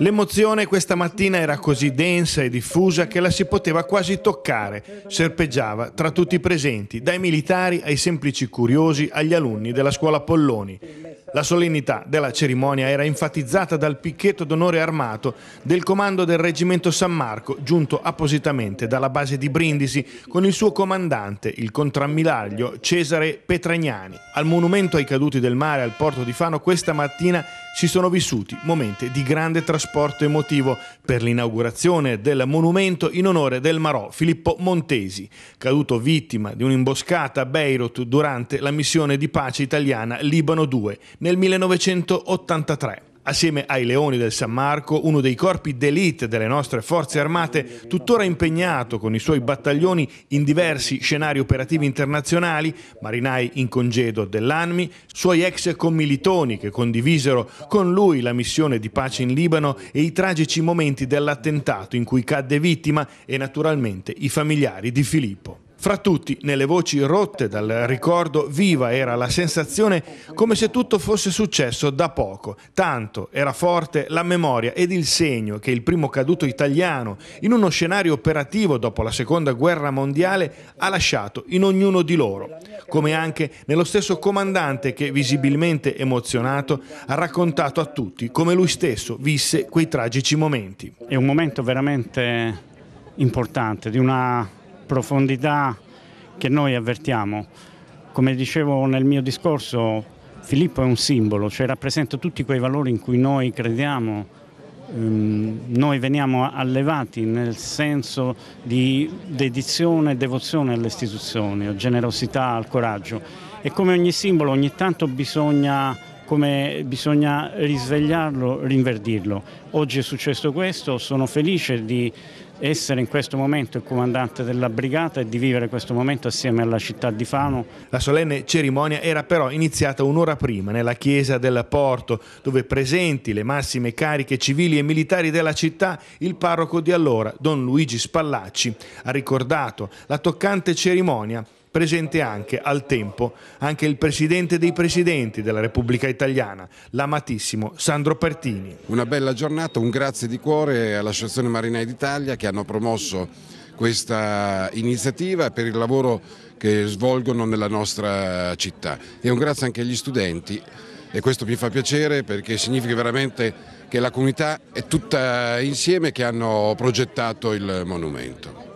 L'emozione questa mattina era così densa e diffusa che la si poteva quasi toccare, serpeggiava tra tutti i presenti, dai militari ai semplici curiosi agli alunni della scuola Polloni. La solennità della cerimonia era enfatizzata dal picchetto d'onore armato del comando del reggimento San Marco, giunto appositamente dalla base di Brindisi con il suo comandante, il contrammiraglio Cesare Petragnani. Al monumento ai caduti del mare al porto di Fano questa mattina si sono vissuti momenti di grande trasporto emotivo per l'inaugurazione del monumento in onore del Marò Filippo Montesi, caduto vittima di un'imboscata a Beirut durante la missione di pace italiana Libano 2 nel 1983. Assieme ai Leoni del San Marco, uno dei corpi d'elite delle nostre forze armate, tuttora impegnato con i suoi battaglioni in diversi scenari operativi internazionali, marinai in congedo dell'ANMI, suoi ex commilitoni che condivisero con lui la missione di pace in Libano e i tragici momenti dell'attentato in cui cadde vittima e naturalmente i familiari di Filippo. Fra tutti, nelle voci rotte dal ricordo, viva era la sensazione come se tutto fosse successo da poco. Tanto era forte la memoria ed il segno che il primo caduto italiano, in uno scenario operativo dopo la seconda guerra mondiale, ha lasciato in ognuno di loro. Come anche nello stesso comandante che, visibilmente emozionato, ha raccontato a tutti come lui stesso visse quei tragici momenti. È un momento veramente importante, di una profondità che noi avvertiamo. Come dicevo nel mio discorso, Filippo è un simbolo, cioè rappresenta tutti quei valori in cui noi crediamo, ehm, noi veniamo allevati nel senso di dedizione e devozione alle istituzioni, a generosità, al coraggio. E come ogni simbolo ogni tanto bisogna, bisogna risvegliarlo, rinverdirlo. Oggi è successo questo, sono felice di essere in questo momento il comandante della brigata e di vivere questo momento assieme alla città di Fano. La solenne cerimonia era però iniziata un'ora prima nella chiesa del Porto, dove presenti le massime cariche civili e militari della città, il parroco di allora, Don Luigi Spallacci, ha ricordato la toccante cerimonia presente anche al tempo anche il presidente dei presidenti della Repubblica Italiana, l'amatissimo Sandro Pertini. Una bella giornata, un grazie di cuore all'Associazione Marinai d'Italia che hanno promosso questa iniziativa per il lavoro che svolgono nella nostra città e un grazie anche agli studenti e questo mi fa piacere perché significa veramente che la comunità è tutta insieme che hanno progettato il monumento.